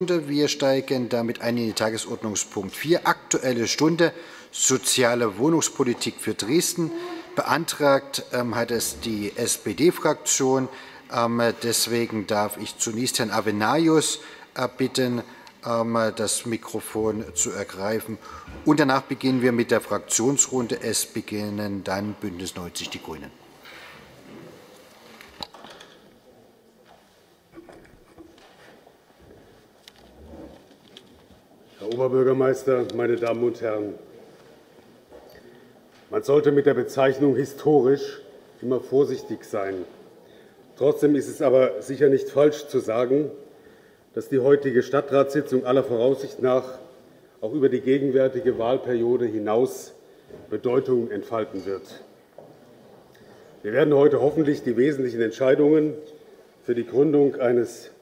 Wir steigen damit ein in den Tagesordnungspunkt 4, Aktuelle Stunde, soziale Wohnungspolitik für Dresden. Beantragt ähm, hat es die SPD-Fraktion. Ähm, deswegen darf ich zunächst Herrn Avenarius äh, bitten, ähm, das Mikrofon zu ergreifen. Und danach beginnen wir mit der Fraktionsrunde. Es beginnen dann Bündnis 90 Die Grünen. Herr Oberbürgermeister, meine Damen und Herren! Man sollte mit der Bezeichnung historisch immer vorsichtig sein. Trotzdem ist es aber sicher nicht falsch zu sagen, dass die heutige Stadtratssitzung aller Voraussicht nach auch über die gegenwärtige Wahlperiode hinaus Bedeutung entfalten wird. Wir werden heute hoffentlich die wesentlichen Entscheidungen für die Gründung eines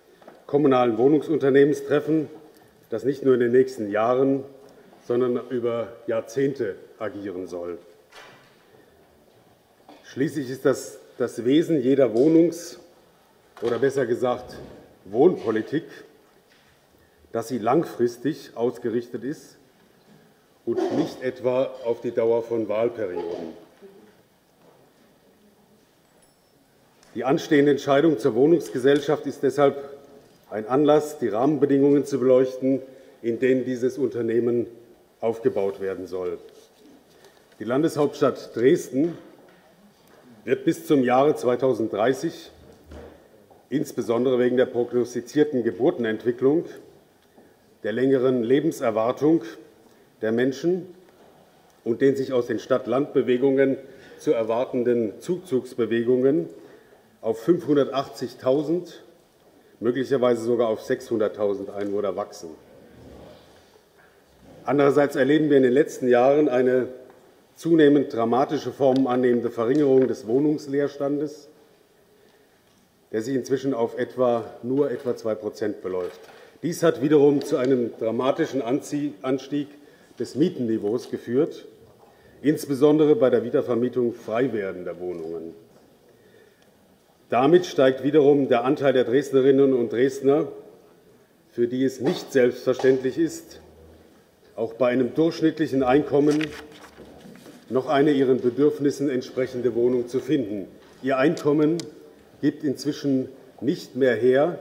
kommunalen Wohnungsunternehmens treffen, das nicht nur in den nächsten Jahren, sondern über Jahrzehnte agieren soll. Schließlich ist das das Wesen jeder Wohnungs- oder besser gesagt Wohnpolitik, dass sie langfristig ausgerichtet ist und nicht etwa auf die Dauer von Wahlperioden. Die anstehende Entscheidung zur Wohnungsgesellschaft ist deshalb ein Anlass, die Rahmenbedingungen zu beleuchten, in denen dieses Unternehmen aufgebaut werden soll. Die Landeshauptstadt Dresden wird bis zum Jahre 2030 insbesondere wegen der prognostizierten Geburtenentwicklung, der längeren Lebenserwartung der Menschen und den sich aus den Stadt-Land-Bewegungen zu erwartenden Zuzugsbewegungen auf 580.000 möglicherweise sogar auf 600.000 Einwohner wachsen. Andererseits erleben wir in den letzten Jahren eine zunehmend dramatische Form annehmende Verringerung des Wohnungsleerstandes, der sich inzwischen auf etwa, nur etwa 2 Prozent beläuft. Dies hat wiederum zu einem dramatischen Anstieg des Mietenniveaus geführt, insbesondere bei der Wiedervermietung frei werdender Wohnungen. Damit steigt wiederum der Anteil der Dresdnerinnen und Dresdner, für die es nicht selbstverständlich ist, auch bei einem durchschnittlichen Einkommen noch eine ihren Bedürfnissen entsprechende Wohnung zu finden. Ihr Einkommen gibt inzwischen nicht mehr her,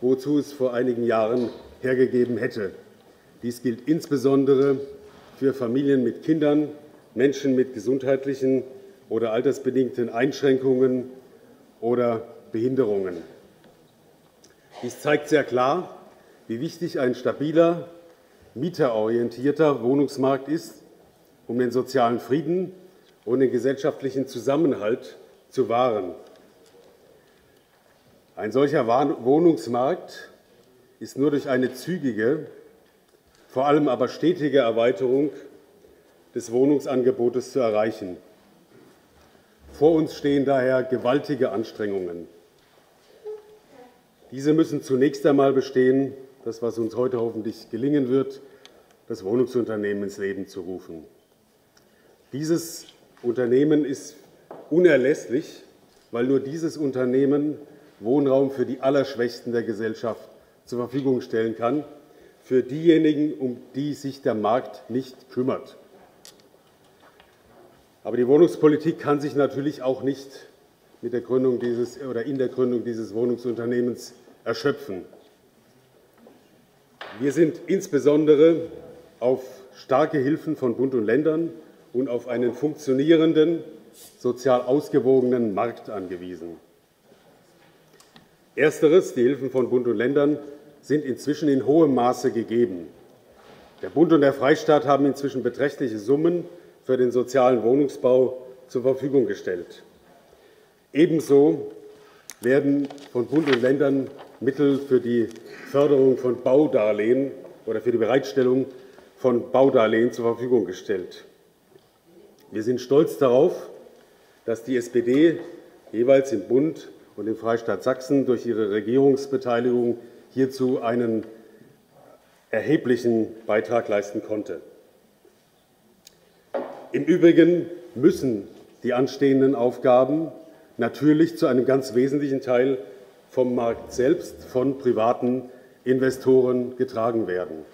wozu es vor einigen Jahren hergegeben hätte. Dies gilt insbesondere für Familien mit Kindern, Menschen mit gesundheitlichen oder altersbedingten Einschränkungen oder Behinderungen. Dies zeigt sehr klar, wie wichtig ein stabiler, mieterorientierter Wohnungsmarkt ist, um den sozialen Frieden und den gesellschaftlichen Zusammenhalt zu wahren. Ein solcher Wohnungsmarkt ist nur durch eine zügige, vor allem aber stetige Erweiterung des Wohnungsangebotes zu erreichen. Vor uns stehen daher gewaltige Anstrengungen. Diese müssen zunächst einmal bestehen, das, was uns heute hoffentlich gelingen wird, das Wohnungsunternehmen ins Leben zu rufen. Dieses Unternehmen ist unerlässlich, weil nur dieses Unternehmen Wohnraum für die Allerschwächsten der Gesellschaft zur Verfügung stellen kann, für diejenigen, um die sich der Markt nicht kümmert. Aber die Wohnungspolitik kann sich natürlich auch nicht mit der Gründung dieses, oder in der Gründung dieses Wohnungsunternehmens erschöpfen. Wir sind insbesondere auf starke Hilfen von Bund und Ländern und auf einen funktionierenden, sozial ausgewogenen Markt angewiesen. Ersteres, die Hilfen von Bund und Ländern, sind inzwischen in hohem Maße gegeben. Der Bund und der Freistaat haben inzwischen beträchtliche Summen für den sozialen Wohnungsbau zur Verfügung gestellt. Ebenso werden von Bund und Ländern Mittel für die Förderung von Baudarlehen oder für die Bereitstellung von Baudarlehen zur Verfügung gestellt. Wir sind stolz darauf, dass die SPD jeweils im Bund und im Freistaat Sachsen durch ihre Regierungsbeteiligung hierzu einen erheblichen Beitrag leisten konnte. Im Übrigen müssen die anstehenden Aufgaben natürlich zu einem ganz wesentlichen Teil vom Markt selbst, von Privaten Investoren getragen werden.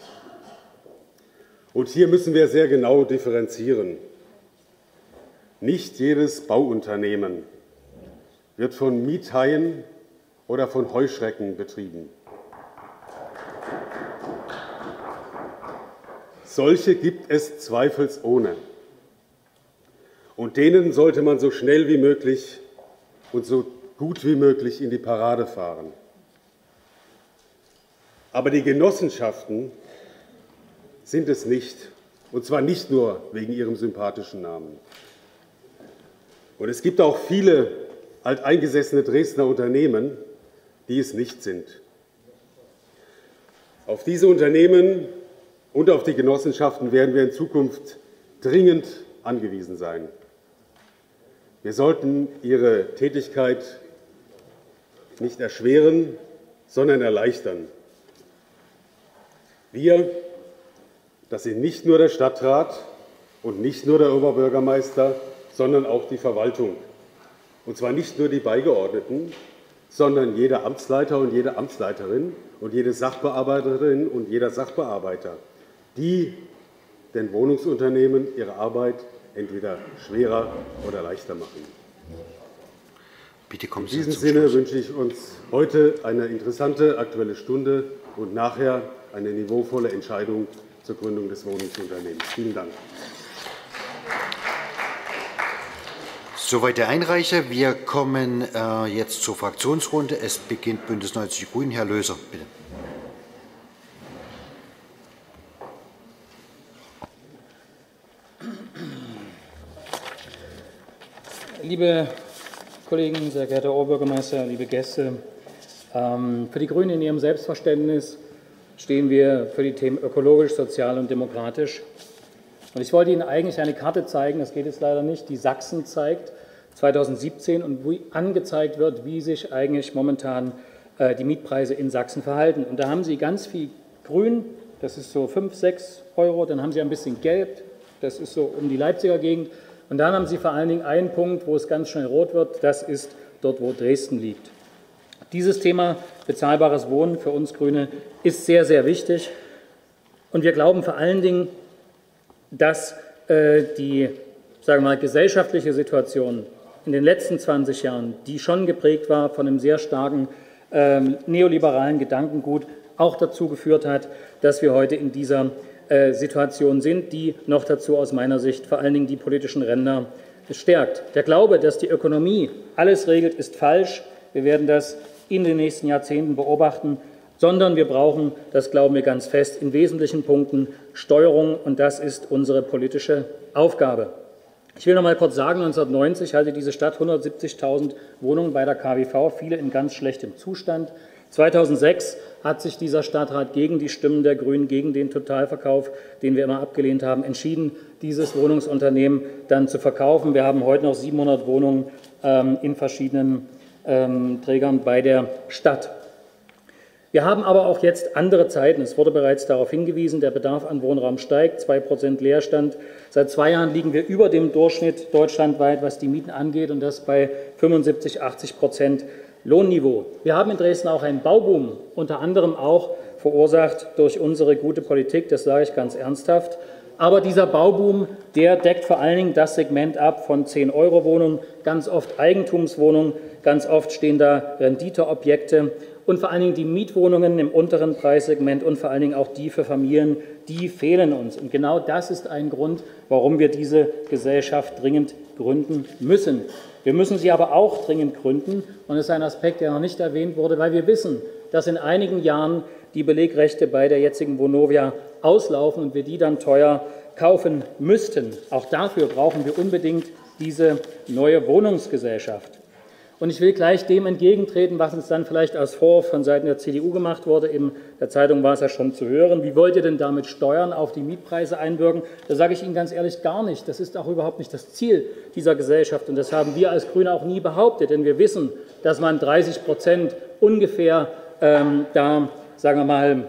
Und hier müssen wir sehr genau differenzieren. Nicht jedes Bauunternehmen wird von Miethaien oder von Heuschrecken betrieben. Solche gibt es zweifelsohne. Und denen sollte man so schnell wie möglich und so gut wie möglich in die Parade fahren. Aber die Genossenschaften sind es nicht, und zwar nicht nur wegen ihrem sympathischen Namen. Und es gibt auch viele alteingesessene Dresdner Unternehmen, die es nicht sind. Auf diese Unternehmen und auf die Genossenschaften werden wir in Zukunft dringend angewiesen sein. Wir sollten ihre Tätigkeit nicht erschweren, sondern erleichtern. Wir, das sind nicht nur der Stadtrat und nicht nur der Oberbürgermeister, sondern auch die Verwaltung. Und zwar nicht nur die Beigeordneten, sondern jeder Amtsleiter und jede Amtsleiterin und jede Sachbearbeiterin und jeder Sachbearbeiter die den Wohnungsunternehmen ihre Arbeit entweder schwerer oder leichter machen. Bitte kommen Sie In diesem Sinne Schluss. wünsche ich uns heute eine interessante Aktuelle Stunde und nachher eine niveauvolle Entscheidung zur Gründung des Wohnungsunternehmens. Vielen Dank. Soweit der Einreicher. Wir kommen äh, jetzt zur Fraktionsrunde. Es beginnt Bündnis 90 Die Grünen. Herr Löser, bitte. Liebe Kollegen, sehr geehrter Oberbürgermeister, liebe Gäste, ähm, für die Grünen in ihrem Selbstverständnis stehen wir für die Themen ökologisch, sozial und demokratisch. Und ich wollte Ihnen eigentlich eine Karte zeigen, das geht jetzt leider nicht, die Sachsen zeigt, 2017 und wo angezeigt wird, wie sich eigentlich momentan äh, die Mietpreise in Sachsen verhalten. Und da haben Sie ganz viel Grün, das ist so 5, 6 Euro, dann haben Sie ein bisschen Gelb, das ist so um die Leipziger Gegend und dann haben Sie vor allen Dingen einen Punkt, wo es ganz schnell rot wird, das ist dort, wo Dresden liegt. Dieses Thema bezahlbares Wohnen für uns Grüne ist sehr, sehr wichtig. Und wir glauben vor allen Dingen, dass äh, die sagen wir mal, gesellschaftliche Situation in den letzten 20 Jahren, die schon geprägt war von einem sehr starken äh, neoliberalen Gedankengut, auch dazu geführt hat, dass wir heute in dieser äh, Situation sind, die noch dazu aus meiner Sicht vor allen Dingen die politischen Ränder stärkt. Der Glaube, dass die Ökonomie alles regelt, ist falsch. Wir werden das in den nächsten Jahrzehnten beobachten, sondern wir brauchen, das glauben wir ganz fest, in wesentlichen Punkten Steuerung und das ist unsere politische Aufgabe. Ich will noch mal kurz sagen, 1990 hatte diese Stadt 170.000 Wohnungen bei der KWV, viele in ganz schlechtem Zustand. 2006 hat sich dieser Stadtrat gegen die Stimmen der Grünen, gegen den Totalverkauf, den wir immer abgelehnt haben, entschieden, dieses Wohnungsunternehmen dann zu verkaufen. Wir haben heute noch 700 Wohnungen ähm, in verschiedenen ähm, Trägern bei der Stadt. Wir haben aber auch jetzt andere Zeiten. Es wurde bereits darauf hingewiesen, der Bedarf an Wohnraum steigt, 2 Prozent Leerstand. Seit zwei Jahren liegen wir über dem Durchschnitt deutschlandweit, was die Mieten angeht, und das bei 75, 80 Prozent Lohnniveau. Wir haben in Dresden auch einen Bauboom, unter anderem auch verursacht durch unsere gute Politik, das sage ich ganz ernsthaft. Aber dieser Bauboom, der deckt vor allen Dingen das Segment ab von 10-Euro-Wohnungen, ganz oft Eigentumswohnungen, ganz oft stehen da Renditeobjekte und vor allen Dingen die Mietwohnungen im unteren Preissegment und vor allen Dingen auch die für Familien, die fehlen uns. Und genau das ist ein Grund, warum wir diese Gesellschaft dringend gründen müssen. Wir müssen sie aber auch dringend gründen. Und das ist ein Aspekt, der noch nicht erwähnt wurde, weil wir wissen, dass in einigen Jahren die Belegrechte bei der jetzigen Vonovia auslaufen und wir die dann teuer kaufen müssten. Auch dafür brauchen wir unbedingt diese neue Wohnungsgesellschaft. Und ich will gleich dem entgegentreten, was uns dann vielleicht als Vorwurf von Seiten der CDU gemacht wurde. In der Zeitung war es ja schon zu hören. Wie wollt ihr denn damit Steuern auf die Mietpreise einwirken? Da sage ich Ihnen ganz ehrlich gar nicht. Das ist auch überhaupt nicht das Ziel dieser Gesellschaft. Und das haben wir als Grüne auch nie behauptet. Denn wir wissen, dass man 30 Prozent ungefähr ähm, da, sagen wir mal,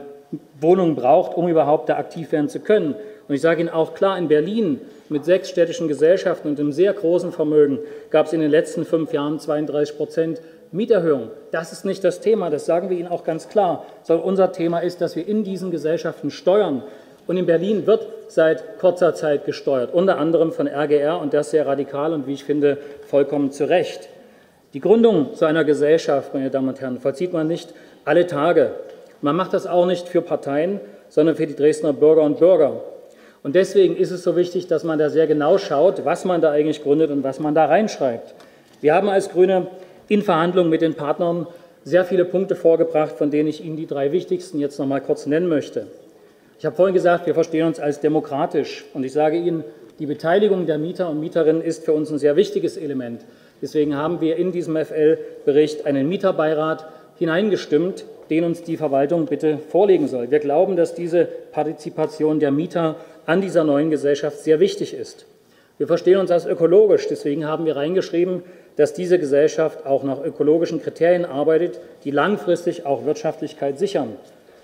Wohnungen braucht, um überhaupt da aktiv werden zu können. Und ich sage Ihnen auch klar, in Berlin mit sechs städtischen Gesellschaften und einem sehr großen Vermögen gab es in den letzten fünf Jahren 32 Prozent Mieterhöhung. Das ist nicht das Thema, das sagen wir Ihnen auch ganz klar, sondern unser Thema ist, dass wir in diesen Gesellschaften steuern. Und in Berlin wird seit kurzer Zeit gesteuert, unter anderem von RGR und das sehr radikal und wie ich finde vollkommen zu Recht. Die Gründung so einer Gesellschaft, meine Damen und Herren, vollzieht man nicht alle Tage. Man macht das auch nicht für Parteien, sondern für die Dresdner Bürger und Bürger. Und deswegen ist es so wichtig, dass man da sehr genau schaut, was man da eigentlich gründet und was man da reinschreibt. Wir haben als Grüne in Verhandlungen mit den Partnern sehr viele Punkte vorgebracht, von denen ich Ihnen die drei wichtigsten jetzt noch mal kurz nennen möchte. Ich habe vorhin gesagt, wir verstehen uns als demokratisch. Und ich sage Ihnen, die Beteiligung der Mieter und Mieterinnen ist für uns ein sehr wichtiges Element. Deswegen haben wir in diesem FL-Bericht einen Mieterbeirat hineingestimmt, den uns die Verwaltung bitte vorlegen soll. Wir glauben, dass diese Partizipation der Mieter an dieser neuen Gesellschaft sehr wichtig ist. Wir verstehen uns als ökologisch, deswegen haben wir reingeschrieben, dass diese Gesellschaft auch nach ökologischen Kriterien arbeitet, die langfristig auch Wirtschaftlichkeit sichern.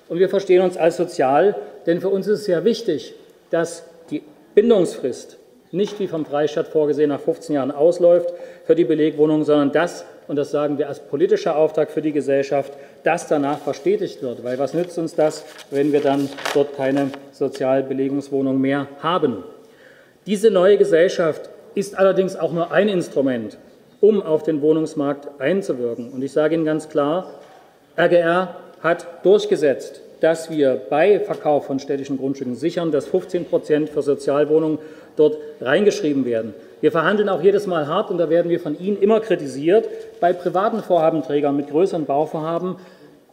Und wir verstehen uns als sozial, denn für uns ist es sehr wichtig, dass die Bindungsfrist nicht wie vom Freistaat vorgesehen nach 15 Jahren ausläuft für die Belegwohnung, sondern das, und das sagen wir als politischer Auftrag für die Gesellschaft, das danach verstetigt wird. Weil was nützt uns das, wenn wir dann dort keine Sozialbelegungswohnung mehr haben? Diese neue Gesellschaft ist allerdings auch nur ein Instrument, um auf den Wohnungsmarkt einzuwirken. Und ich sage Ihnen ganz klar, RGR hat durchgesetzt, dass wir bei Verkauf von städtischen Grundstücken sichern, dass 15 Prozent für Sozialwohnungen dort reingeschrieben werden. Wir verhandeln auch jedes Mal hart, und da werden wir von Ihnen immer kritisiert, bei privaten Vorhabenträgern mit größeren Bauvorhaben,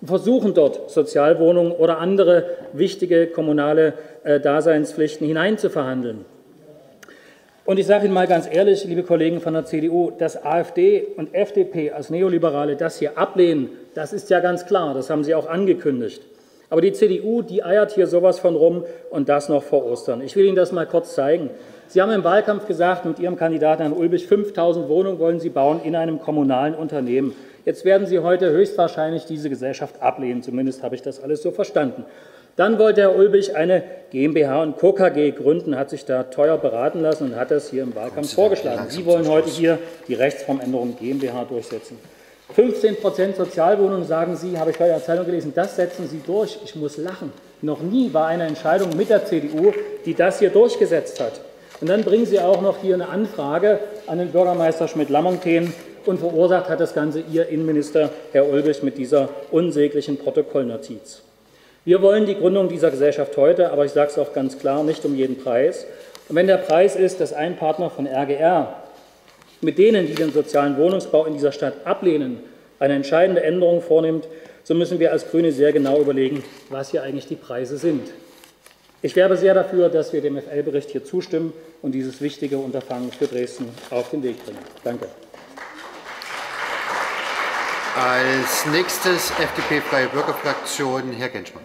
versuchen dort Sozialwohnungen oder andere wichtige kommunale äh, Daseinspflichten hineinzuverhandeln. Und ich sage Ihnen mal ganz ehrlich, liebe Kollegen von der CDU, dass AfD und FDP als Neoliberale das hier ablehnen, das ist ja ganz klar, das haben Sie auch angekündigt. Aber die CDU, die eiert hier sowas von rum und das noch vor Ostern. Ich will Ihnen das mal kurz zeigen. Sie haben im Wahlkampf gesagt, mit Ihrem Kandidaten Herrn Ulbich, 5000 Wohnungen wollen Sie bauen in einem kommunalen Unternehmen. Jetzt werden Sie heute höchstwahrscheinlich diese Gesellschaft ablehnen. Zumindest habe ich das alles so verstanden. Dann wollte Herr Ulbich eine GmbH und Co. KG gründen, hat sich da teuer beraten lassen und hat das hier im Wahlkampf vorgeschlagen. Sie wollen heute hier die Rechtsformänderung GmbH durchsetzen. 15 Prozent Sozialwohnungen, sagen Sie, habe ich bei der Zeitung gelesen, das setzen Sie durch. Ich muss lachen. Noch nie war eine Entscheidung mit der CDU, die das hier durchgesetzt hat. Und dann bringen Sie auch noch hier eine Anfrage an den Bürgermeister Schmidt-Lamonten und verursacht hat das Ganze Ihr Innenminister Herr Ulrich mit dieser unsäglichen Protokollnotiz. Wir wollen die Gründung dieser Gesellschaft heute, aber ich sage es auch ganz klar, nicht um jeden Preis. Und wenn der Preis ist, dass ein Partner von RGR mit denen, die den sozialen Wohnungsbau in dieser Stadt ablehnen, eine entscheidende Änderung vornimmt, so müssen wir als Grüne sehr genau überlegen, was hier eigentlich die Preise sind. Ich werbe sehr dafür, dass wir dem FL-Bericht hier zustimmen und dieses wichtige Unterfangen für Dresden auf den Weg bringen. Danke. Als nächstes FDP Freie Bürgerfraktion, Herr Genschmann.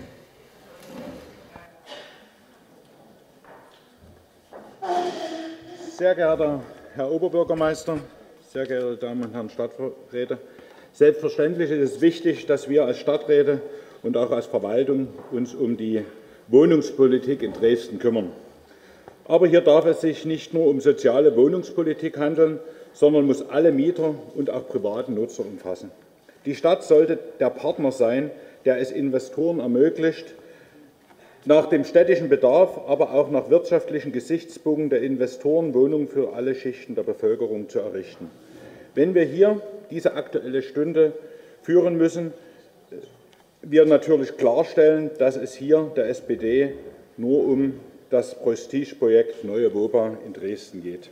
Sehr geehrter Herr Oberbürgermeister, sehr geehrte Damen und Herren Stadträte, selbstverständlich ist es wichtig, dass wir als Stadträte und auch als Verwaltung uns um die Wohnungspolitik in Dresden kümmern. Aber hier darf es sich nicht nur um soziale Wohnungspolitik handeln, sondern muss alle Mieter und auch privaten Nutzer umfassen. Die Stadt sollte der Partner sein, der es Investoren ermöglicht, nach dem städtischen Bedarf, aber auch nach wirtschaftlichen Gesichtspunkten der Investoren Wohnungen für alle Schichten der Bevölkerung zu errichten. Wenn wir hier diese Aktuelle Stunde führen müssen, wir natürlich klarstellen, dass es hier der SPD nur um das Prestigeprojekt Neue WOBA in Dresden geht.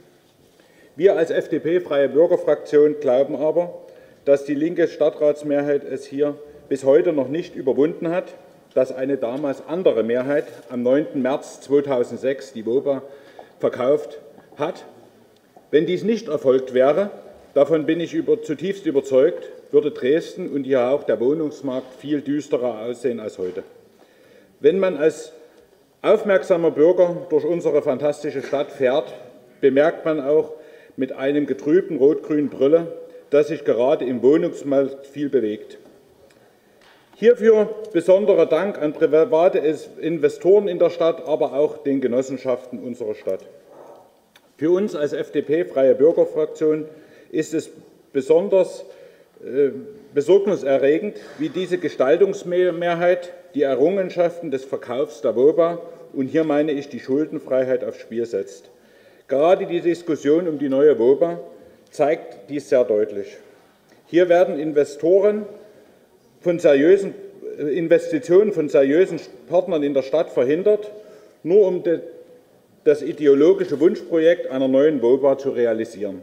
Wir als FDP Freie Bürgerfraktion glauben aber, dass die linke Stadtratsmehrheit es hier bis heute noch nicht überwunden hat, dass eine damals andere Mehrheit am 9. März 2006 die WOBA verkauft hat. Wenn dies nicht erfolgt wäre, davon bin ich über, zutiefst überzeugt, würde Dresden und hier auch der Wohnungsmarkt viel düsterer aussehen als heute. Wenn man als aufmerksamer Bürger durch unsere fantastische Stadt fährt, bemerkt man auch mit einem getrübten rot-grünen Brille, dass sich gerade im Wohnungsmarkt viel bewegt. Hierfür besonderer Dank an private Investoren in der Stadt, aber auch den Genossenschaften unserer Stadt. Für uns als FDP Freie Bürgerfraktion ist es besonders äh, besorgniserregend, wie diese Gestaltungsmehrheit die Errungenschaften des Verkaufs der WOBA und hier meine ich die Schuldenfreiheit aufs Spiel setzt. Gerade die Diskussion um die neue WOBA zeigt dies sehr deutlich. Hier werden Investoren von seriösen, äh, Investitionen von seriösen Partnern in der Stadt verhindert, nur um das ideologische Wunschprojekt einer neuen WOBA zu realisieren.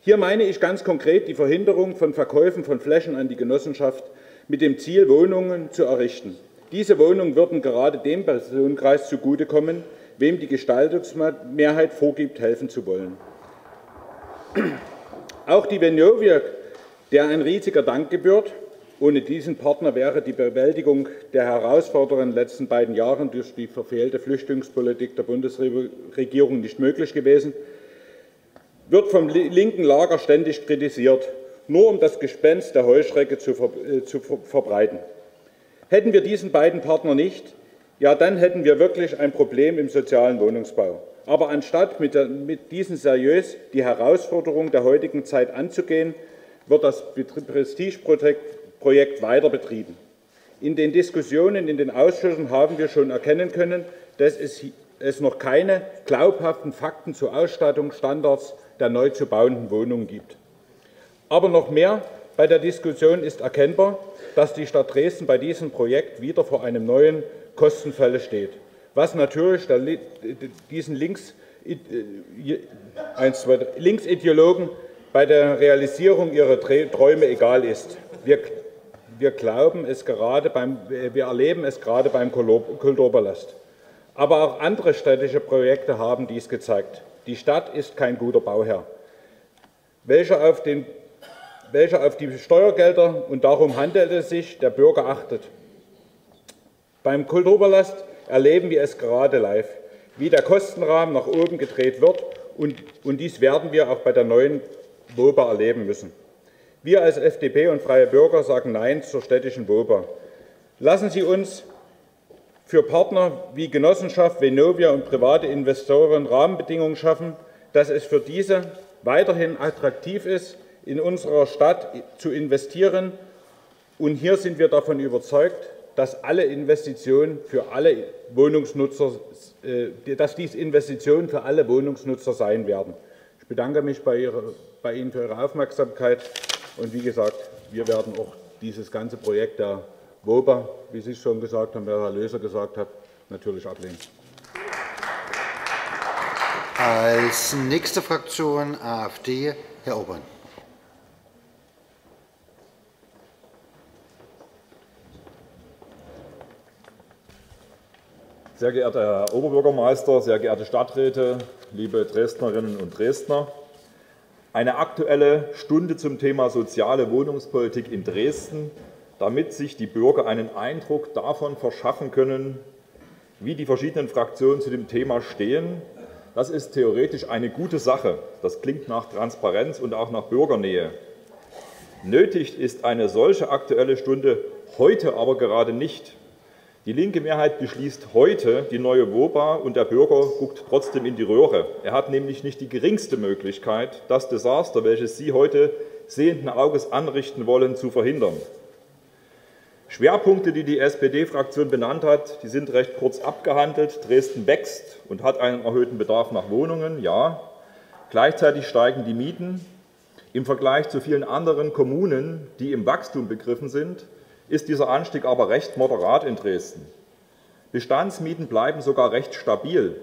Hier meine ich ganz konkret die Verhinderung von Verkäufen von Flächen an die Genossenschaft mit dem Ziel, Wohnungen zu errichten. Diese Wohnungen würden gerade dem Personenkreis zugutekommen, wem die Gestaltungsmehrheit vorgibt, helfen zu wollen. Auch die Venovia, der ein riesiger Dank gebührt, ohne diesen Partner wäre die Bewältigung der Herausforderungen in den letzten beiden Jahren durch die verfehlte Flüchtlingspolitik der Bundesregierung nicht möglich gewesen, wird vom linken Lager ständig kritisiert, nur um das Gespenst der Heuschrecke zu, ver äh, zu ver verbreiten. Hätten wir diesen beiden Partner nicht, ja, dann hätten wir wirklich ein Problem im sozialen Wohnungsbau. Aber anstatt mit, der, mit diesen seriös die Herausforderung der heutigen Zeit anzugehen, wird das Prestigeprojekt weiter betrieben. In den Diskussionen in den Ausschüssen haben wir schon erkennen können, dass es, noch keine glaubhaften Fakten zur Ausstattung Standards der neu zu bauenden Wohnungen gibt. Aber noch mehr bei der Diskussion ist erkennbar, dass die Stadt Dresden bei diesem Projekt wieder vor einem neuen Kostenfälle steht, was natürlich diesen äh, Linksideologen bei der Realisierung ihrer Träume egal ist. Wir, wir, glauben es gerade beim, wir erleben es gerade beim Kulturpalast. Aber auch andere städtische Projekte haben dies gezeigt. Die Stadt ist kein guter Bauherr, welcher auf, den, welcher auf die Steuergelder, und darum handelt es sich, der Bürger achtet. Beim Kulturpalast erleben wir es gerade live, wie der Kostenrahmen nach oben gedreht wird, und, und dies werden wir auch bei der neuen WOBA erleben müssen. Wir als FDP und Freie Bürger sagen Nein zur städtischen WOBA. Lassen Sie uns für Partner wie Genossenschaft, Venovia und private Investoren Rahmenbedingungen schaffen, dass es für diese weiterhin attraktiv ist, in unserer Stadt zu investieren. Und hier sind wir davon überzeugt, dass alle Investitionen für alle Wohnungsnutzer, äh, dass dies Investitionen für alle Wohnungsnutzer sein werden. Ich bedanke mich bei, Ihrer, bei Ihnen für Ihre Aufmerksamkeit und wie gesagt, wir werden auch dieses ganze Projekt der WOBA, wie Sie es schon gesagt haben, wer Herr Löser gesagt hat, natürlich ablehnen. Als nächste Fraktion AfD, Herr Obern. Sehr geehrter Herr Oberbürgermeister, sehr geehrte Stadträte, liebe Dresdnerinnen und Dresdner, eine aktuelle Stunde zum Thema soziale Wohnungspolitik in Dresden damit sich die Bürger einen Eindruck davon verschaffen können, wie die verschiedenen Fraktionen zu dem Thema stehen. Das ist theoretisch eine gute Sache. Das klingt nach Transparenz und auch nach Bürgernähe. Nötig ist eine solche aktuelle Stunde heute aber gerade nicht. Die linke Mehrheit beschließt heute die neue WOBA und der Bürger guckt trotzdem in die Röhre. Er hat nämlich nicht die geringste Möglichkeit, das Desaster, welches Sie heute sehenden Auges anrichten wollen, zu verhindern. Schwerpunkte, die die SPD-Fraktion benannt hat, die sind recht kurz abgehandelt. Dresden wächst und hat einen erhöhten Bedarf nach Wohnungen, ja. Gleichzeitig steigen die Mieten. Im Vergleich zu vielen anderen Kommunen, die im Wachstum begriffen sind, ist dieser Anstieg aber recht moderat in Dresden. Bestandsmieten bleiben sogar recht stabil.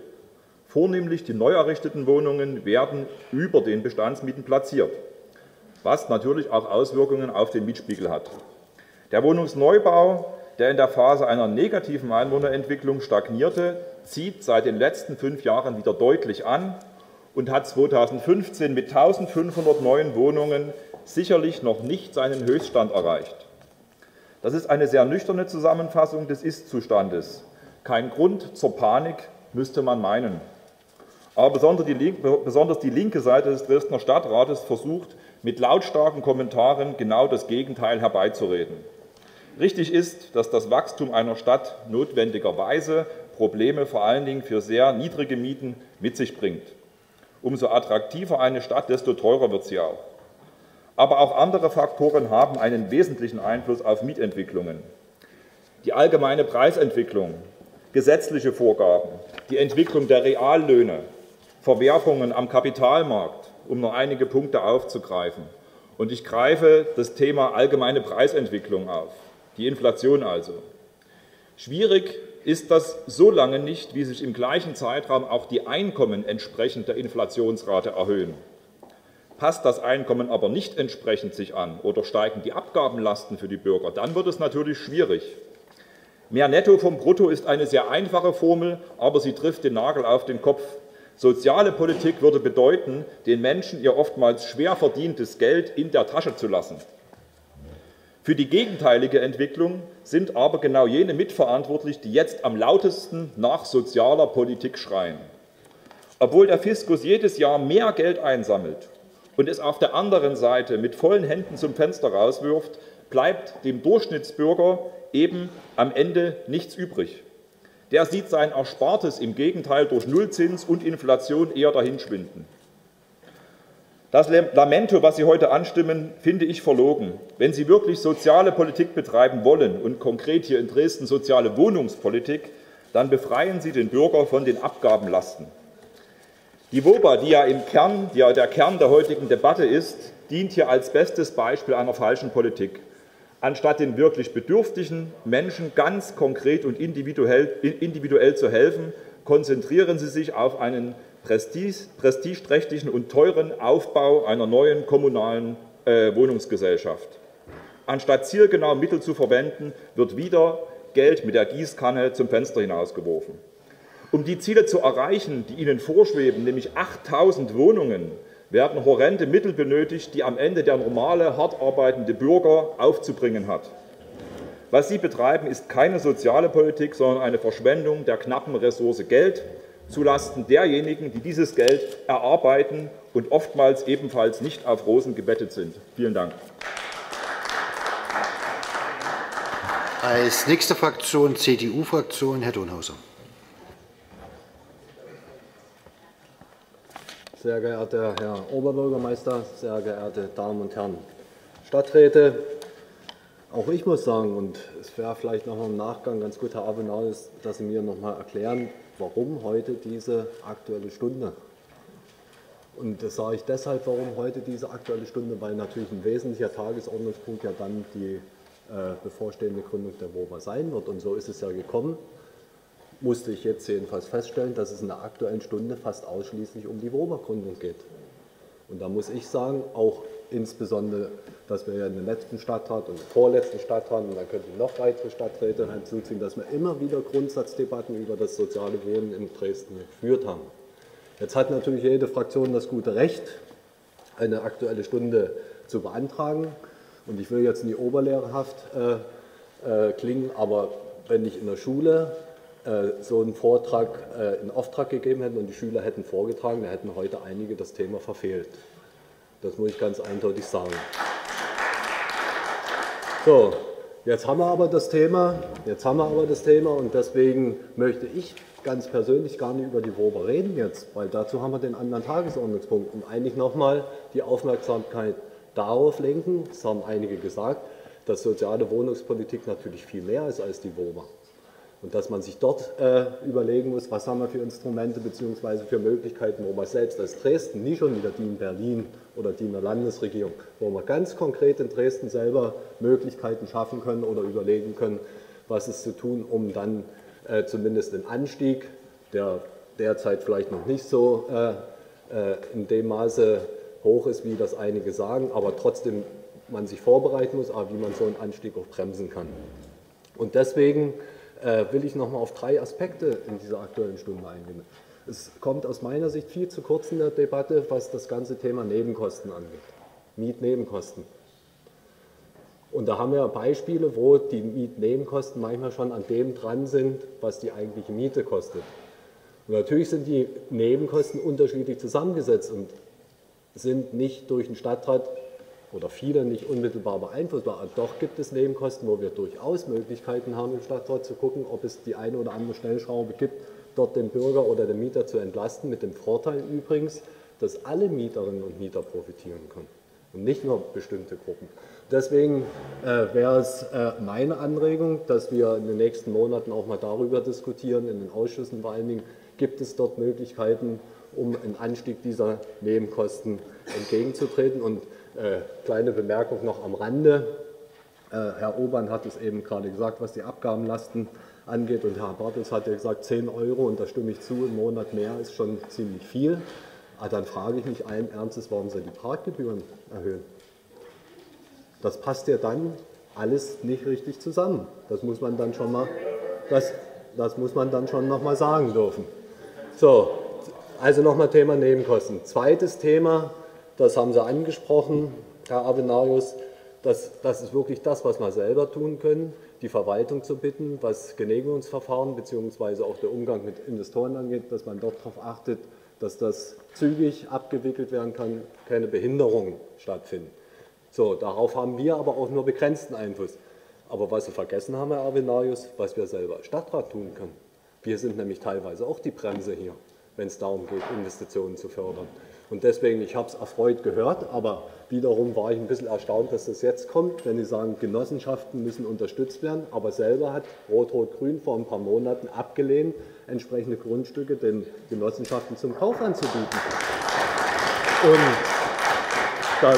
Vornehmlich die neu errichteten Wohnungen werden über den Bestandsmieten platziert, was natürlich auch Auswirkungen auf den Mietspiegel hat. Der Wohnungsneubau, der in der Phase einer negativen Einwohnerentwicklung stagnierte, zieht seit den letzten fünf Jahren wieder deutlich an und hat 2015 mit 1500 neuen Wohnungen sicherlich noch nicht seinen Höchststand erreicht. Das ist eine sehr nüchterne Zusammenfassung des Ist-Zustandes. Kein Grund zur Panik, müsste man meinen. Aber besonders die linke Seite des Dresdner Stadtrates versucht, mit lautstarken Kommentaren genau das Gegenteil herbeizureden. Richtig ist, dass das Wachstum einer Stadt notwendigerweise Probleme vor allen Dingen für sehr niedrige Mieten mit sich bringt. Umso attraktiver eine Stadt, desto teurer wird sie auch. Aber auch andere Faktoren haben einen wesentlichen Einfluss auf Mietentwicklungen. Die allgemeine Preisentwicklung, gesetzliche Vorgaben, die Entwicklung der Reallöhne, Verwerfungen am Kapitalmarkt, um nur einige Punkte aufzugreifen. Und ich greife das Thema allgemeine Preisentwicklung auf, die Inflation also. Schwierig ist das so lange nicht, wie sich im gleichen Zeitraum auch die Einkommen entsprechend der Inflationsrate erhöhen. Passt das Einkommen aber nicht entsprechend sich an oder steigen die Abgabenlasten für die Bürger, dann wird es natürlich schwierig. Mehr Netto vom Brutto ist eine sehr einfache Formel, aber sie trifft den Nagel auf den Kopf. Soziale Politik würde bedeuten, den Menschen ihr oftmals schwer verdientes Geld in der Tasche zu lassen. Für die gegenteilige Entwicklung sind aber genau jene mitverantwortlich, die jetzt am lautesten nach sozialer Politik schreien. Obwohl der Fiskus jedes Jahr mehr Geld einsammelt und es auf der anderen Seite mit vollen Händen zum Fenster rauswirft, bleibt dem Durchschnittsbürger eben am Ende nichts übrig. Der sieht sein Erspartes im Gegenteil durch Nullzins und Inflation eher dahinschwinden. Das Lamento, was Sie heute anstimmen, finde ich verlogen. Wenn Sie wirklich soziale Politik betreiben wollen und konkret hier in Dresden soziale Wohnungspolitik, dann befreien Sie den Bürger von den Abgabenlasten. Die WOBA, die ja im Kern, die ja der Kern der heutigen Debatte ist, dient hier als bestes Beispiel einer falschen Politik. Anstatt den wirklich bedürftigen Menschen ganz konkret und individuell, individuell zu helfen, konzentrieren Sie sich auf einen prestigeträchtigen und teuren Aufbau einer neuen kommunalen äh, Wohnungsgesellschaft. Anstatt zielgenau Mittel zu verwenden, wird wieder Geld mit der Gießkanne zum Fenster hinausgeworfen. Um die Ziele zu erreichen, die Ihnen vorschweben, nämlich 8000 Wohnungen, werden horrende Mittel benötigt, die am Ende der normale, hart arbeitende Bürger aufzubringen hat. Was Sie betreiben, ist keine soziale Politik, sondern eine Verschwendung der knappen Ressource Geld zulasten derjenigen, die dieses Geld erarbeiten und oftmals ebenfalls nicht auf Rosen gebettet sind. Vielen Dank. Als nächste Fraktion CDU-Fraktion Herr Donhauser. Sehr geehrter Herr Oberbürgermeister, sehr geehrte Damen und Herren Stadträte, auch ich muss sagen, und es wäre vielleicht noch im Nachgang ganz gut, Herr Abenaus, dass Sie mir noch mal erklären, warum heute diese Aktuelle Stunde. Und das sage ich deshalb, warum heute diese Aktuelle Stunde, weil natürlich ein wesentlicher Tagesordnungspunkt ja dann die äh, bevorstehende Gründung der WOBA sein wird. Und so ist es ja gekommen musste ich jetzt jedenfalls feststellen, dass es in der Aktuellen Stunde fast ausschließlich um die Wobergründung geht. Und da muss ich sagen, auch insbesondere, dass wir ja in den letzten Stadtrat und vorletzten Stadtrat, und dann könnten noch weitere Stadträte hinzuziehen, dass wir immer wieder Grundsatzdebatten über das soziale Wohnen in Dresden geführt haben. Jetzt hat natürlich jede Fraktion das gute Recht, eine Aktuelle Stunde zu beantragen. Und ich will jetzt nie oberlehrerhaft äh, äh, klingen, aber wenn ich in der Schule so einen Vortrag äh, in Auftrag gegeben hätten und die Schüler hätten vorgetragen, da hätten heute einige das Thema verfehlt. Das muss ich ganz eindeutig sagen. So, jetzt haben wir aber das Thema, jetzt haben wir aber das Thema und deswegen möchte ich ganz persönlich gar nicht über die WOBA reden jetzt, weil dazu haben wir den anderen Tagesordnungspunkt und eigentlich nochmal die Aufmerksamkeit darauf lenken, das haben einige gesagt, dass soziale Wohnungspolitik natürlich viel mehr ist als die WOBA. Und dass man sich dort äh, überlegen muss, was haben wir für Instrumente bzw. für Möglichkeiten, wo man selbst als Dresden, nicht schon wieder DIN Berlin oder DIN der Landesregierung, wo wir ganz konkret in Dresden selber Möglichkeiten schaffen können oder überlegen können, was ist zu tun, um dann äh, zumindest den Anstieg, der derzeit vielleicht noch nicht so äh, äh in dem Maße hoch ist, wie das einige sagen, aber trotzdem man sich vorbereiten muss, aber wie man so einen Anstieg auch bremsen kann. Und deswegen will ich noch mal auf drei Aspekte in dieser Aktuellen Stunde eingehen. Es kommt aus meiner Sicht viel zu kurz in der Debatte, was das ganze Thema Nebenkosten angeht. Mietnebenkosten. Und da haben wir Beispiele, wo die Mietnebenkosten manchmal schon an dem dran sind, was die eigentliche Miete kostet. Und natürlich sind die Nebenkosten unterschiedlich zusammengesetzt und sind nicht durch den Stadtrat oder viele nicht unmittelbar beeinflussbar. Und doch gibt es Nebenkosten, wo wir durchaus Möglichkeiten haben, im Stadtrat zu gucken, ob es die eine oder andere Stellschraube gibt, dort den Bürger oder den Mieter zu entlasten, mit dem Vorteil übrigens, dass alle Mieterinnen und Mieter profitieren können. und nicht nur bestimmte Gruppen. Deswegen äh, wäre es äh, meine Anregung, dass wir in den nächsten Monaten auch mal darüber diskutieren, in den Ausschüssen vor allen Dingen, gibt es dort Möglichkeiten, um einen Anstieg dieser Nebenkosten entgegenzutreten. Und äh, kleine Bemerkung noch am Rande. Äh, Herr Obern hat es eben gerade gesagt, was die Abgabenlasten angeht. Und Herr Bartels hat ja gesagt, 10 Euro, und da stimme ich zu, im Monat mehr ist schon ziemlich viel. Ah, dann frage ich mich allen Ernstes, warum Sie die Parkgebühren erhöhen. Das passt ja dann alles nicht richtig zusammen. Das muss man dann schon mal, das, das muss man dann schon noch mal sagen dürfen. So, also nochmal Thema Nebenkosten. Zweites Thema, das haben Sie angesprochen, Herr Avenarius, das, das ist wirklich das, was wir selber tun können, die Verwaltung zu bitten, was Genehmigungsverfahren bzw. auch der Umgang mit Investoren angeht, dass man dort darauf achtet, dass das zügig abgewickelt werden kann, keine Behinderungen stattfinden. So, darauf haben wir aber auch nur begrenzten Einfluss. Aber was Sie vergessen haben, Herr Avenarius, was wir selber als Stadtrat tun können. Wir sind nämlich teilweise auch die Bremse hier, wenn es darum geht, Investitionen zu fördern. Und deswegen, ich habe es erfreut gehört, aber wiederum war ich ein bisschen erstaunt, dass das jetzt kommt, wenn Sie sagen, Genossenschaften müssen unterstützt werden. Aber selber hat Rot-Rot-Grün vor ein paar Monaten abgelehnt, entsprechende Grundstücke den Genossenschaften zum Kauf anzubieten. Und da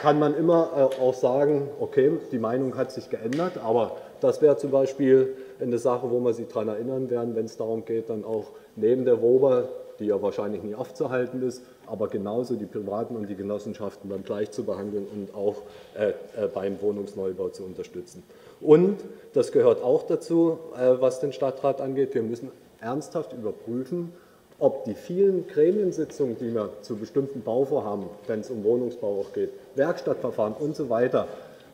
kann man immer äh, auch sagen, okay, die Meinung hat sich geändert, aber das wäre zum Beispiel eine Sache, wo man sich daran erinnern werden, wenn es darum geht, dann auch neben der WOBA, die ja wahrscheinlich nie aufzuhalten ist, aber genauso die Privaten und die Genossenschaften dann gleich zu behandeln und auch äh, äh, beim Wohnungsneubau zu unterstützen. Und das gehört auch dazu, äh, was den Stadtrat angeht, wir müssen ernsthaft überprüfen, ob die vielen Gremiensitzungen, die wir zu bestimmten Bauvorhaben, wenn es um Wohnungsbau auch geht, Werkstattverfahren und so weiter,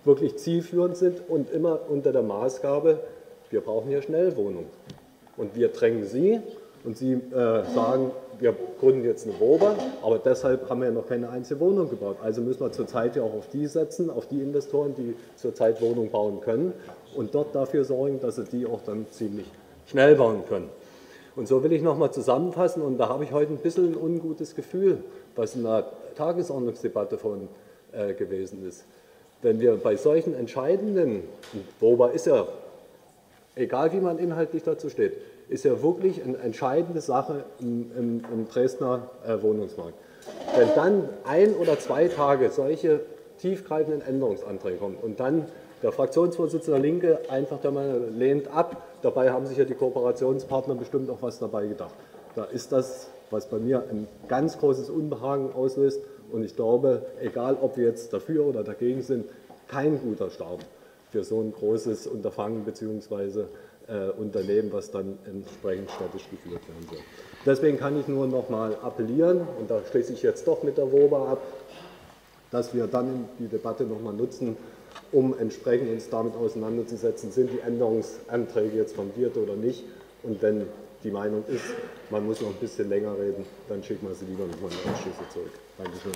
wirklich zielführend sind und immer unter der Maßgabe, wir brauchen hier Schnellwohnungen. Und wir drängen Sie und Sie äh, sagen, wir gründen jetzt eine WOBA, aber deshalb haben wir ja noch keine einzige Wohnung gebaut. Also müssen wir zurzeit ja auch auf die setzen, auf die Investoren, die zurzeit Wohnungen bauen können und dort dafür sorgen, dass sie die auch dann ziemlich schnell bauen können. Und so will ich nochmal zusammenfassen, und da habe ich heute ein bisschen ein ungutes Gefühl, was in der Tagesordnungsdebatte von äh, gewesen ist. Wenn wir bei solchen entscheidenden, WOBA ist ja, egal wie man inhaltlich dazu steht, ist ja wirklich eine entscheidende Sache im, im, im Dresdner äh, Wohnungsmarkt. Wenn dann ein oder zwei Tage solche tiefgreifenden Änderungsanträge kommen und dann der Fraktionsvorsitzende der Linke einfach der Meinung, lehnt ab. Dabei haben sich ja die Kooperationspartner bestimmt auch was dabei gedacht. Da ist das, was bei mir ein ganz großes Unbehagen auslöst. Und ich glaube, egal ob wir jetzt dafür oder dagegen sind, kein guter Start für so ein großes Unterfangen bzw. Äh, Unternehmen, was dann entsprechend städtisch geführt werden soll. Deswegen kann ich nur noch mal appellieren, und da schließe ich jetzt doch mit der WOBA ab, dass wir dann die Debatte noch mal nutzen, um entsprechend uns damit auseinanderzusetzen, sind die Änderungsanträge jetzt fundiert oder nicht. Und wenn die Meinung ist, man muss noch ein bisschen länger reden, dann schicken wir sie lieber nochmal in die Ausschüsse zurück. Dankeschön.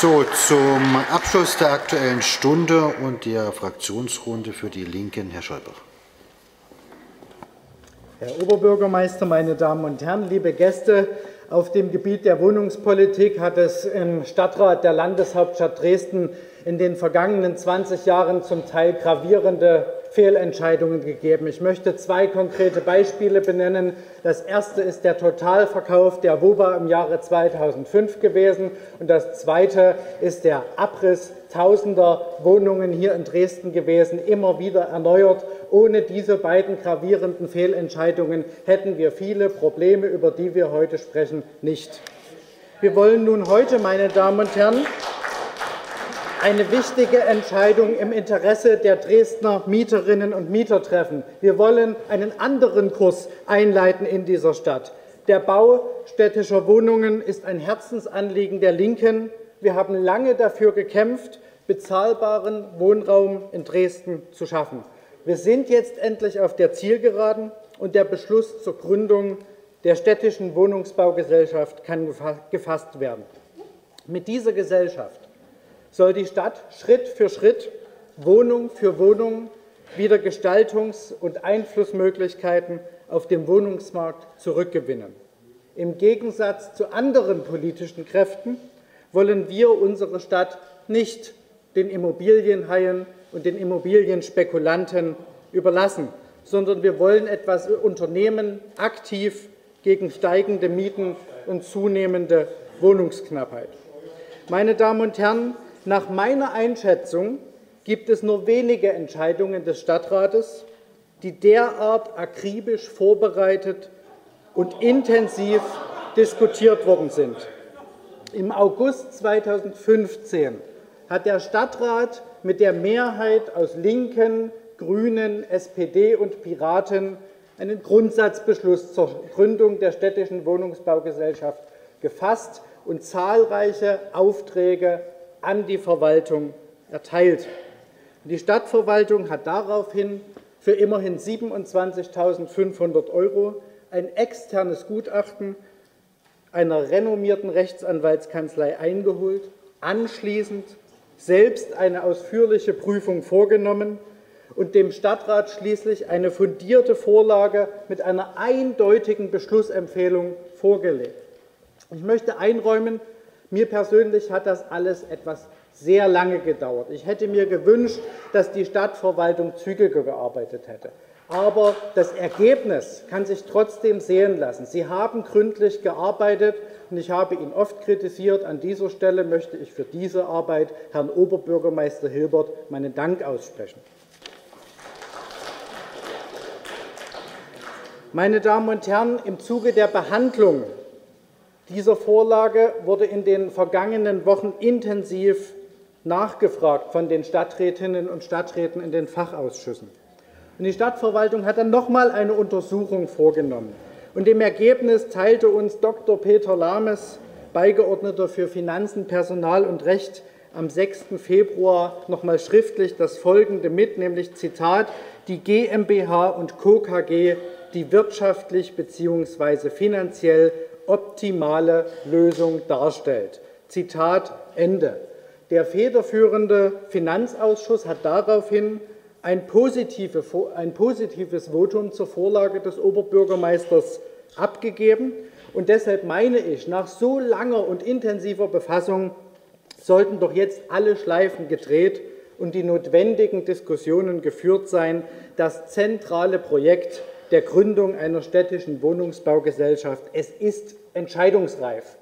So, zum Abschluss der Aktuellen Stunde und der Fraktionsrunde für die Linken, Herr Scholbach. Herr Oberbürgermeister, meine Damen und Herren, liebe Gäste, auf dem Gebiet der Wohnungspolitik hat es im Stadtrat der Landeshauptstadt Dresden in den vergangenen 20 Jahren zum Teil gravierende Fehlentscheidungen gegeben. Ich möchte zwei konkrete Beispiele benennen. Das erste ist der Totalverkauf der WOBA im Jahre 2005 gewesen und das zweite ist der Abriss tausender Wohnungen hier in Dresden gewesen, immer wieder erneuert. Ohne diese beiden gravierenden Fehlentscheidungen hätten wir viele Probleme, über die wir heute sprechen, nicht. Wir wollen nun heute, meine Damen und Herren, eine wichtige Entscheidung im Interesse der Dresdner Mieterinnen und Mieter treffen. Wir wollen einen anderen Kurs einleiten in dieser Stadt. Der Bau städtischer Wohnungen ist ein Herzensanliegen der Linken. Wir haben lange dafür gekämpft, bezahlbaren Wohnraum in Dresden zu schaffen. Wir sind jetzt endlich auf der Zielgeraden und der Beschluss zur Gründung der städtischen Wohnungsbaugesellschaft kann gefasst werden. Mit dieser Gesellschaft soll die Stadt Schritt für Schritt, Wohnung für Wohnung wieder Gestaltungs- und Einflussmöglichkeiten auf dem Wohnungsmarkt zurückgewinnen. Im Gegensatz zu anderen politischen Kräften wollen wir unsere Stadt nicht den Immobilienhaien und den Immobilienspekulanten überlassen, sondern wir wollen etwas unternehmen, aktiv gegen steigende Mieten und zunehmende Wohnungsknappheit. Meine Damen und Herren, nach meiner Einschätzung gibt es nur wenige Entscheidungen des Stadtrates, die derart akribisch vorbereitet und intensiv diskutiert worden sind. Im August 2015 hat der Stadtrat mit der Mehrheit aus Linken, Grünen, SPD und Piraten einen Grundsatzbeschluss zur Gründung der städtischen Wohnungsbaugesellschaft gefasst und zahlreiche Aufträge an die Verwaltung erteilt. Die Stadtverwaltung hat daraufhin für immerhin 27.500 Euro ein externes Gutachten einer renommierten Rechtsanwaltskanzlei eingeholt, anschließend selbst eine ausführliche Prüfung vorgenommen und dem Stadtrat schließlich eine fundierte Vorlage mit einer eindeutigen Beschlussempfehlung vorgelegt. Ich möchte einräumen, mir persönlich hat das alles etwas sehr lange gedauert. Ich hätte mir gewünscht, dass die Stadtverwaltung zügiger gearbeitet hätte. Aber das Ergebnis kann sich trotzdem sehen lassen. Sie haben gründlich gearbeitet und ich habe ihn oft kritisiert. An dieser Stelle möchte ich für diese Arbeit Herrn Oberbürgermeister Hilbert meinen Dank aussprechen. Meine Damen und Herren, im Zuge der Behandlung dieser Vorlage wurde in den vergangenen Wochen intensiv nachgefragt von den Stadträtinnen und Stadträten in den Fachausschüssen. Und die Stadtverwaltung hat dann nochmal eine Untersuchung vorgenommen. Und im Ergebnis teilte uns Dr. Peter Lames, Beigeordneter für Finanzen, Personal und Recht, am 6. Februar nochmal schriftlich das Folgende mit, nämlich Zitat, die GmbH und Co. KG, die wirtschaftlich bzw. finanziell optimale Lösung darstellt. Zitat Ende. Der federführende Finanzausschuss hat daraufhin ein, positive, ein positives Votum zur Vorlage des Oberbürgermeisters abgegeben. Und deshalb meine ich, nach so langer und intensiver Befassung sollten doch jetzt alle Schleifen gedreht und die notwendigen Diskussionen geführt sein. Das zentrale Projekt der Gründung einer städtischen Wohnungsbaugesellschaft, es ist entscheidungsreif.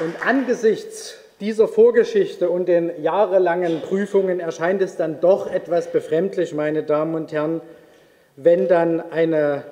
Und angesichts dieser Vorgeschichte und den jahrelangen Prüfungen erscheint es dann doch etwas befremdlich, meine Damen und Herren, wenn dann eine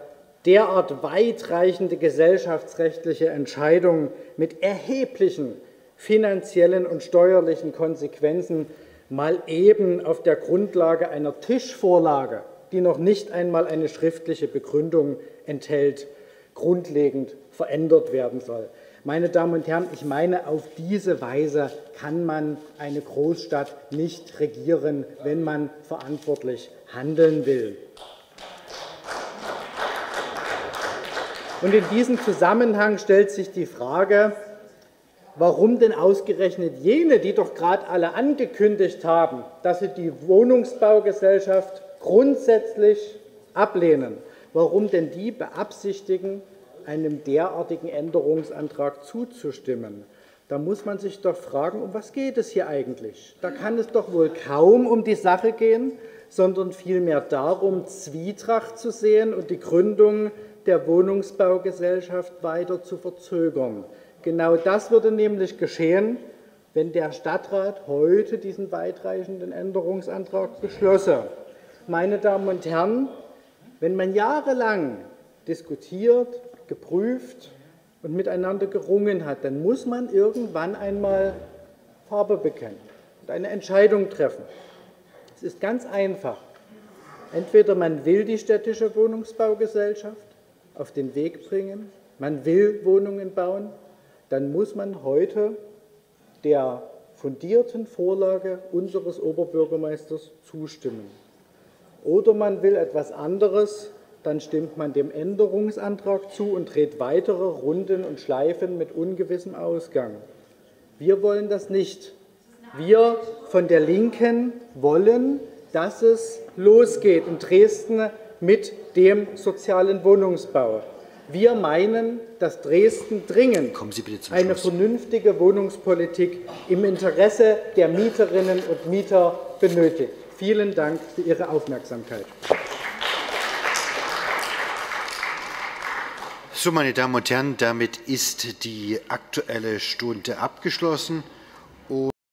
derart weitreichende gesellschaftsrechtliche Entscheidung mit erheblichen finanziellen und steuerlichen Konsequenzen mal eben auf der Grundlage einer Tischvorlage, die noch nicht einmal eine schriftliche Begründung enthält, grundlegend verändert werden soll. Meine Damen und Herren, ich meine, auf diese Weise kann man eine Großstadt nicht regieren, wenn man verantwortlich handeln will. Und in diesem Zusammenhang stellt sich die Frage, warum denn ausgerechnet jene, die doch gerade alle angekündigt haben, dass sie die Wohnungsbaugesellschaft grundsätzlich ablehnen, warum denn die beabsichtigen, einem derartigen Änderungsantrag zuzustimmen. Da muss man sich doch fragen, um was geht es hier eigentlich? Da kann es doch wohl kaum um die Sache gehen, sondern vielmehr darum, Zwietracht zu sehen und die Gründung der Wohnungsbaugesellschaft weiter zu verzögern. Genau das würde nämlich geschehen, wenn der Stadtrat heute diesen weitreichenden Änderungsantrag beschlosse. Meine Damen und Herren, wenn man jahrelang diskutiert, geprüft und miteinander gerungen hat, dann muss man irgendwann einmal Farbe bekennen und eine Entscheidung treffen. Es ist ganz einfach. Entweder man will die städtische Wohnungsbaugesellschaft auf den Weg bringen, man will Wohnungen bauen, dann muss man heute der fundierten Vorlage unseres Oberbürgermeisters zustimmen. Oder man will etwas anderes, dann stimmt man dem Änderungsantrag zu und dreht weitere Runden und Schleifen mit ungewissem Ausgang. Wir wollen das nicht. Wir von der Linken wollen, dass es losgeht in Dresden mit dem sozialen Wohnungsbau. Wir meinen, dass Dresden dringend eine vernünftige Wohnungspolitik im Interesse der Mieterinnen und Mieter benötigt. Vielen Dank für Ihre Aufmerksamkeit. So, meine Damen und Herren, damit ist die Aktuelle Stunde abgeschlossen.